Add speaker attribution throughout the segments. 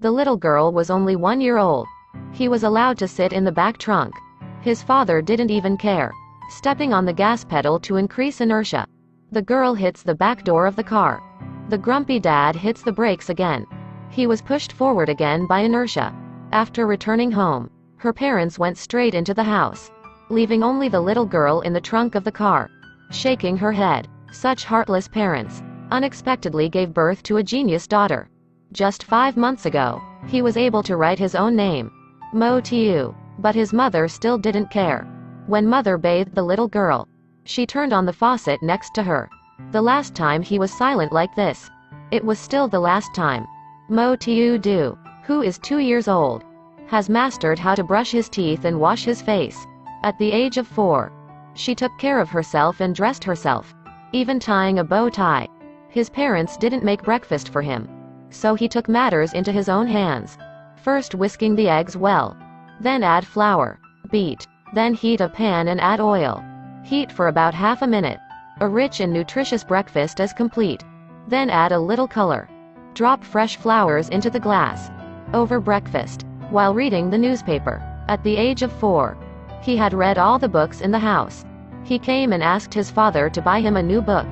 Speaker 1: The little girl was only one year old. He was allowed to sit in the back trunk. His father didn't even care. Stepping on the gas pedal to increase inertia. The girl hits the back door of the car. The grumpy dad hits the brakes again. He was pushed forward again by inertia. After returning home, her parents went straight into the house, leaving only the little girl in the trunk of the car, shaking her head. Such heartless parents unexpectedly gave birth to a genius daughter. Just five months ago, he was able to write his own name, Mo Tiu, but his mother still didn't care. When mother bathed the little girl, she turned on the faucet next to her. The last time he was silent like this. It was still the last time. Mo Tiu Du, who is two years old, has mastered how to brush his teeth and wash his face. At the age of four, she took care of herself and dressed herself, even tying a bow tie. His parents didn't make breakfast for him, so he took matters into his own hands. First whisking the eggs well. Then add flour. Beat. Then heat a pan and add oil. Heat for about half a minute. A rich and nutritious breakfast is complete. Then add a little color. Drop fresh flowers into the glass. Over breakfast. While reading the newspaper. At the age of four. He had read all the books in the house. He came and asked his father to buy him a new book.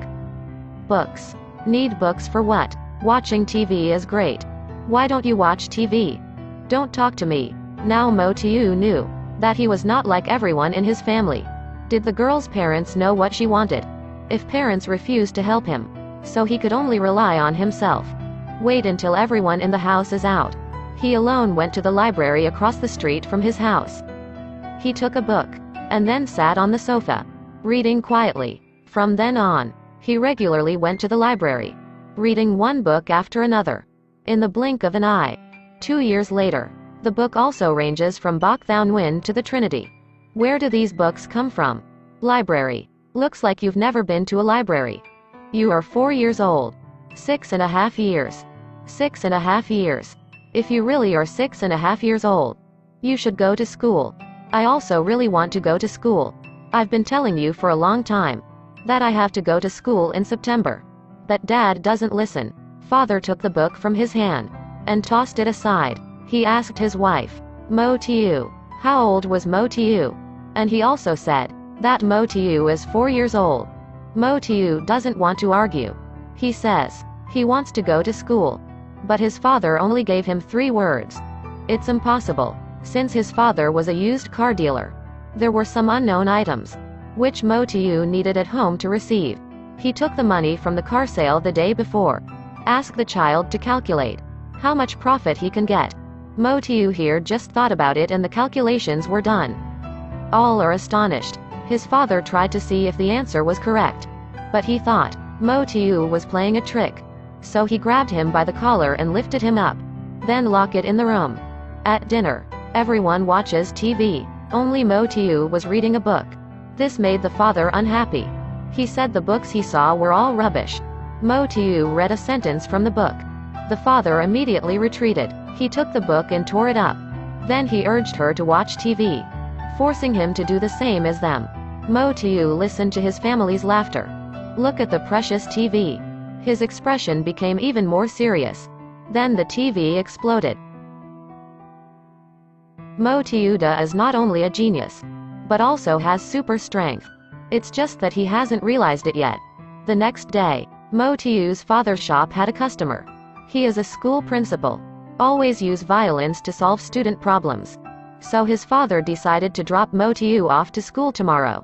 Speaker 1: Books. Need books for what? Watching TV is great. Why don't you watch TV? Don't talk to me. Now Mo Tiu knew that he was not like everyone in his family. Did the girl's parents know what she wanted? If parents refused to help him, so he could only rely on himself. Wait until everyone in the house is out. He alone went to the library across the street from his house. He took a book, and then sat on the sofa, reading quietly. From then on, he regularly went to the library, reading one book after another. In the blink of an eye. Two years later, the book also ranges from Bok Thao Nguyen to the Trinity. Where do these books come from? Library. Looks like you've never been to a library. You are four years old. Six and a half years. Six and a half years. If you really are six and a half years old, you should go to school. I also really want to go to school. I've been telling you for a long time that I have to go to school in September. But dad doesn't listen. Father took the book from his hand and tossed it aside. He asked his wife, Mo Tiu, how old was Mo Tiu? And he also said that Mo Tiu is four years old. Mo Tiu doesn't want to argue. He says he wants to go to school. But his father only gave him three words. It's impossible, since his father was a used car dealer. There were some unknown items, which Mo Tiu needed at home to receive. He took the money from the car sale the day before. Ask the child to calculate how much profit he can get. Mo Tiu here just thought about it and the calculations were done. All are astonished. His father tried to see if the answer was correct. But he thought Mo Tiu was playing a trick. So he grabbed him by the collar and lifted him up. Then lock it in the room. At dinner, everyone watches TV. Only Mo Tiu was reading a book. This made the father unhappy. He said the books he saw were all rubbish. Mo Tiu read a sentence from the book. The father immediately retreated. He took the book and tore it up. Then he urged her to watch TV, forcing him to do the same as them. Mo Tiu listened to his family's laughter. Look at the precious TV. His expression became even more serious. Then the TV exploded. Mo Tiuda is not only a genius, but also has super strength. It's just that he hasn't realized it yet. The next day, Mo Tiu's father's shop had a customer. He is a school principal. Always use violence to solve student problems. So his father decided to drop Mo Tiu off to school tomorrow.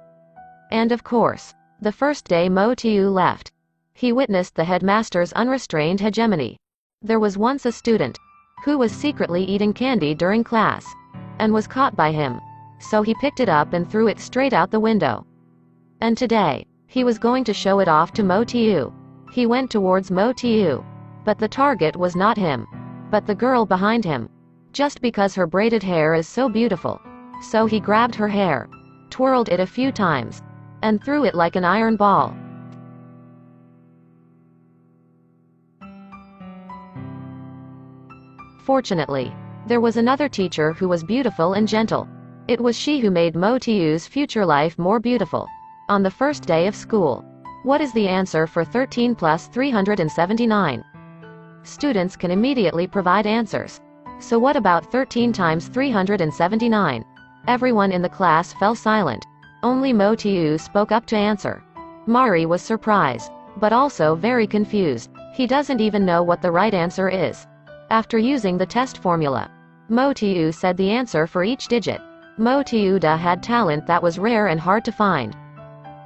Speaker 1: And of course, the first day Mo Tiu left, he witnessed the headmaster's unrestrained hegemony. There was once a student who was secretly eating candy during class and was caught by him. So he picked it up and threw it straight out the window. And today, he was going to show it off to Mo Tiu. He went towards Mo Tiu. But the target was not him, but the girl behind him. Just because her braided hair is so beautiful. So he grabbed her hair, twirled it a few times, and threw it like an iron ball. Fortunately, there was another teacher who was beautiful and gentle. It was she who made Mo Tiu's future life more beautiful. On the first day of school. What is the answer for 13 plus 379? Students can immediately provide answers. So what about 13 times 379? Everyone in the class fell silent. Only Mo Tiu spoke up to answer. Mari was surprised, but also very confused. He doesn't even know what the right answer is. After using the test formula, Mo Tiu said the answer for each digit. Mo Tiuda had talent that was rare and hard to find.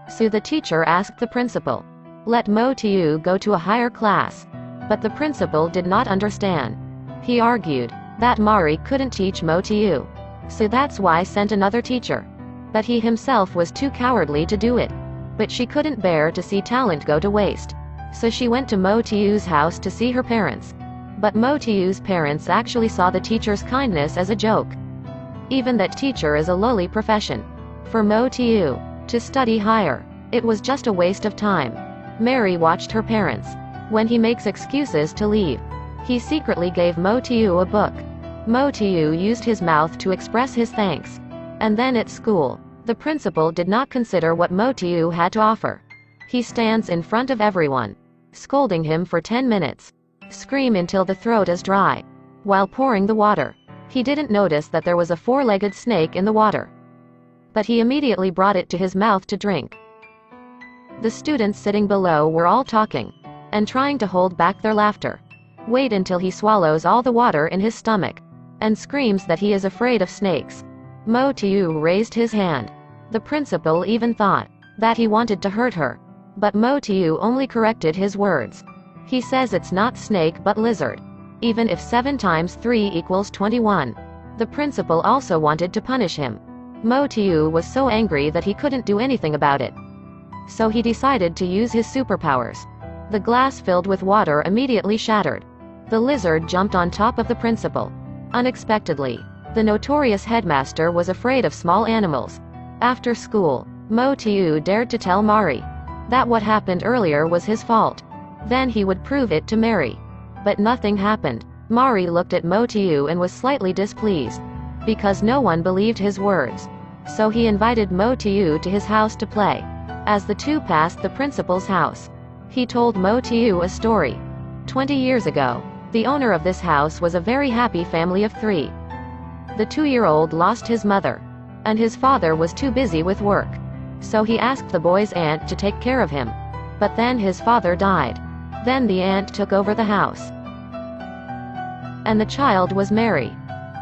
Speaker 1: So the teacher asked the principal, let Mo Tiu go to a higher class. But the principal did not understand. He argued that Mari couldn't teach Mo Tiu. So that's why sent another teacher. But he himself was too cowardly to do it. But she couldn't bear to see talent go to waste. So she went to Mo Tiu's house to see her parents. But Mo Tiu's parents actually saw the teacher's kindness as a joke. Even that teacher is a lowly profession. For Mo Tiu to study higher, it was just a waste of time. Mary watched her parents. When he makes excuses to leave, he secretly gave Mo Tiu a book. Mo Tiu used his mouth to express his thanks. And then at school, the principal did not consider what Mo Tiu had to offer. He stands in front of everyone, scolding him for 10 minutes. Scream until the throat is dry. While pouring the water, he didn't notice that there was a four-legged snake in the water. But he immediately brought it to his mouth to drink. The students sitting below were all talking and trying to hold back their laughter. Wait until he swallows all the water in his stomach and screams that he is afraid of snakes. Mo Tiu raised his hand. The principal even thought that he wanted to hurt her. But Mo Tiu only corrected his words. He says it's not snake but lizard. Even if 7 times 3 equals 21. The principal also wanted to punish him. Mo Tiu was so angry that he couldn't do anything about it. So he decided to use his superpowers. The glass filled with water immediately shattered. The lizard jumped on top of the principal. Unexpectedly, the notorious headmaster was afraid of small animals. After school, Mo Tiu dared to tell Mari that what happened earlier was his fault. Then he would prove it to Mary. But nothing happened. Mari looked at Mo Tiu and was slightly displeased. Because no one believed his words. So he invited Mo Tiu to his house to play. As the two passed the principal's house, he told Mo Tiu a story. Twenty years ago, the owner of this house was a very happy family of three. The two-year-old lost his mother, and his father was too busy with work. So he asked the boy's aunt to take care of him. But then his father died. Then the aunt took over the house. And the child was Mary.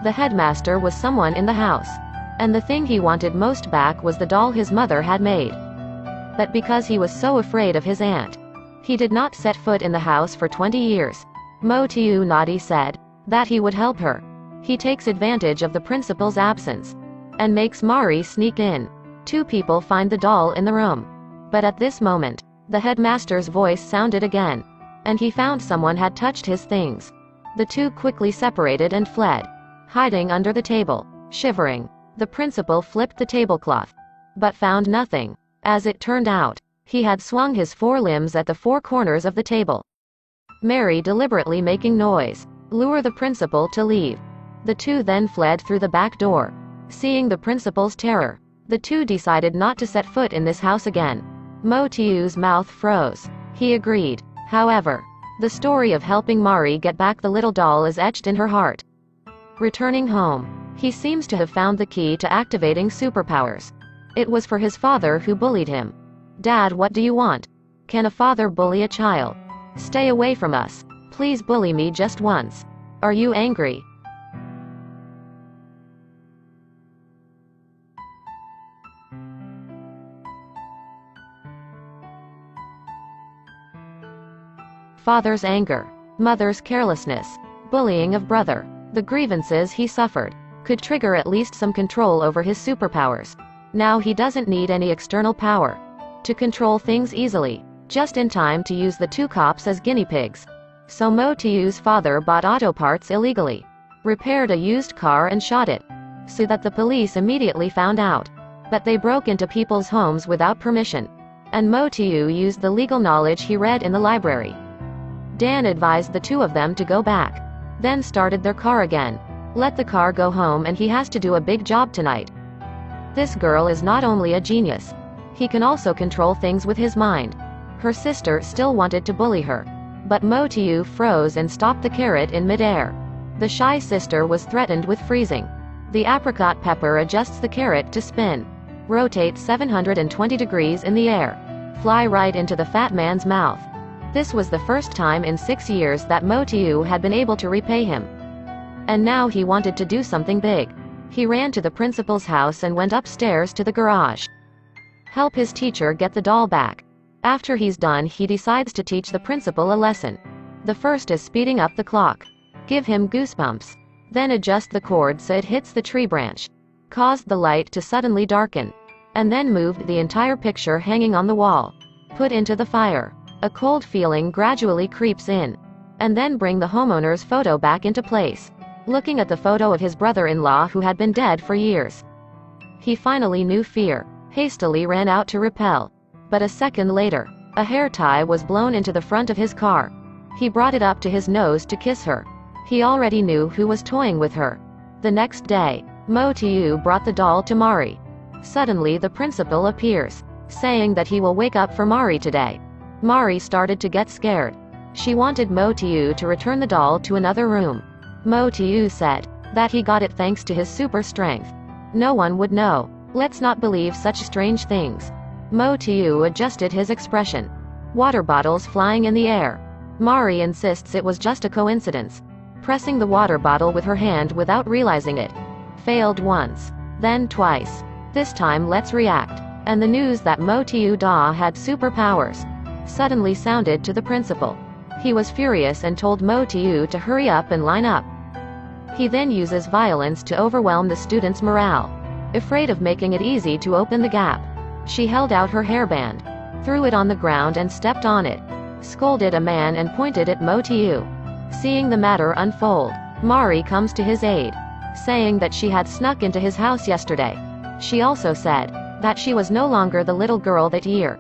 Speaker 1: The headmaster was someone in the house. And the thing he wanted most back was the doll his mother had made. But because he was so afraid of his aunt, he did not set foot in the house for 20 years. Mo Tiu Nadi said that he would help her. He takes advantage of the principal's absence and makes Mari sneak in. Two people find the doll in the room. But at this moment, the headmaster's voice sounded again, and he found someone had touched his things. The two quickly separated and fled, hiding under the table, shivering. The principal flipped the tablecloth, but found nothing. As it turned out, he had swung his four limbs at the four corners of the table. Mary deliberately making noise, lure the principal to leave. The two then fled through the back door. Seeing the principal's terror, the two decided not to set foot in this house again. Mo Tiu's mouth froze. He agreed. However, the story of helping Mari get back the little doll is etched in her heart. Returning home, he seems to have found the key to activating superpowers. It was for his father who bullied him. Dad, what do you want? Can a father bully a child? Stay away from us. Please bully me just once. Are you angry? Father's anger. Mother's carelessness. Bullying of brother. The grievances he suffered could trigger at least some control over his superpowers. Now he doesn't need any external power to control things easily just in time to use the two cops as guinea pigs. So Mo Tiu's father bought auto parts illegally, repaired a used car and shot it, so that the police immediately found out. But they broke into people's homes without permission, and Mo Tiu used the legal knowledge he read in the library. Dan advised the two of them to go back, then started their car again. Let the car go home and he has to do a big job tonight. This girl is not only a genius, he can also control things with his mind. Her sister still wanted to bully her. But Mo Tiu froze and stopped the carrot in midair. The shy sister was threatened with freezing. The apricot pepper adjusts the carrot to spin. Rotate 720 degrees in the air. Fly right into the fat man's mouth. This was the first time in six years that Motiu had been able to repay him. And now he wanted to do something big. He ran to the principal's house and went upstairs to the garage. Help his teacher get the doll back. After he's done, he decides to teach the principal a lesson. The first is speeding up the clock. Give him goosebumps. Then adjust the cord so it hits the tree branch. Caused the light to suddenly darken. And then moved the entire picture hanging on the wall. Put into the fire. A cold feeling gradually creeps in. And then bring the homeowner's photo back into place. Looking at the photo of his brother-in-law who had been dead for years. He finally knew fear. Hastily ran out to repel. But a second later, a hair tie was blown into the front of his car. He brought it up to his nose to kiss her. He already knew who was toying with her. The next day, Mo Tiu brought the doll to Mari. Suddenly the principal appears, saying that he will wake up for Mari today. Mari started to get scared. She wanted Mo Tiu to return the doll to another room. Mo Tiu said that he got it thanks to his super strength. No one would know. Let's not believe such strange things. Mo Tiu adjusted his expression. Water bottles flying in the air. Mari insists it was just a coincidence. Pressing the water bottle with her hand without realizing it. Failed once. Then twice. This time let's react. And the news that Mo Tiu Da had superpowers suddenly sounded to the principal. He was furious and told Mo Tiu to hurry up and line up. He then uses violence to overwhelm the students' morale. Afraid of making it easy to open the gap. She held out her hairband, threw it on the ground and stepped on it, scolded a man and pointed at Mo Tiu. Seeing the matter unfold, Mari comes to his aid, saying that she had snuck into his house yesterday. She also said that she was no longer the little girl that year.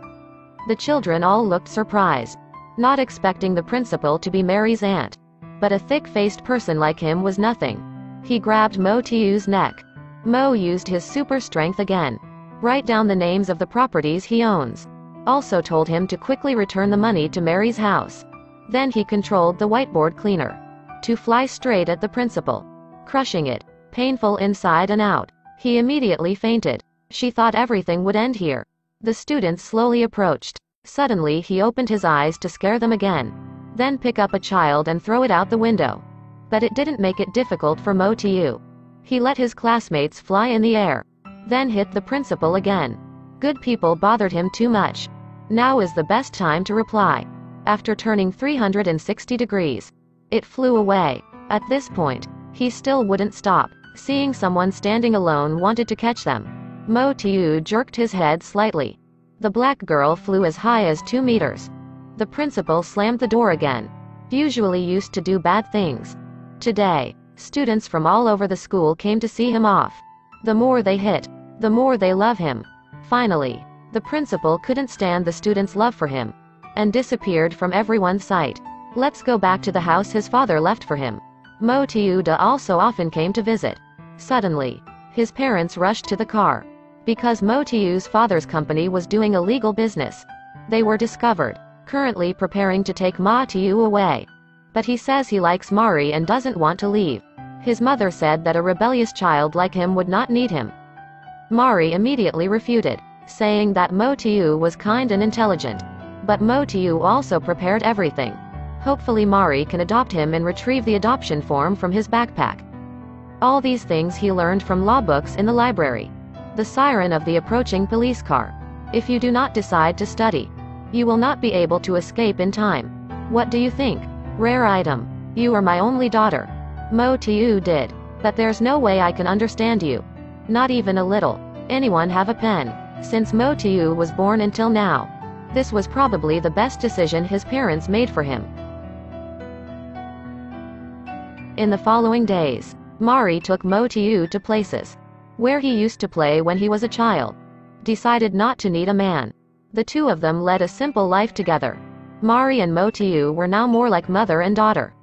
Speaker 1: The children all looked surprised, not expecting the principal to be Mary's aunt. But a thick-faced person like him was nothing. He grabbed Mo Tiu's neck. Mo used his super strength again. Write down the names of the properties he owns. Also told him to quickly return the money to Mary's house. Then he controlled the whiteboard cleaner. To fly straight at the principal. Crushing it. Painful inside and out. He immediately fainted. She thought everything would end here. The students slowly approached. Suddenly he opened his eyes to scare them again. Then pick up a child and throw it out the window. But it didn't make it difficult for Mo Tiu. He let his classmates fly in the air then hit the principal again. Good people bothered him too much. Now is the best time to reply. After turning 360 degrees, it flew away. At this point, he still wouldn't stop. Seeing someone standing alone wanted to catch them. Mo Tiu jerked his head slightly. The black girl flew as high as two meters. The principal slammed the door again. Usually used to do bad things. Today, students from all over the school came to see him off. The more they hit, the more they love him. Finally, the principal couldn't stand the students' love for him and disappeared from everyone's sight. Let's go back to the house his father left for him. Mo Tiuda also often came to visit. Suddenly, his parents rushed to the car. Because Mo Tiu's father's company was doing illegal business. They were discovered, currently preparing to take Ma Tiu away. But he says he likes Mari and doesn't want to leave. His mother said that a rebellious child like him would not need him. Mari immediately refuted, saying that Mo Tiu was kind and intelligent. But Mo Tiu also prepared everything. Hopefully Mari can adopt him and retrieve the adoption form from his backpack. All these things he learned from law books in the library. The siren of the approaching police car. If you do not decide to study, you will not be able to escape in time. What do you think? Rare item. You are my only daughter. Mo Tiu did. But there's no way I can understand you. Not even a little. Anyone have a pen? Since Mo Tiu was born until now. This was probably the best decision his parents made for him. In the following days, Mari took Mo Tiu to places where he used to play when he was a child. Decided not to need a man. The two of them led a simple life together. Mari and Mo Tiu were now more like mother and daughter.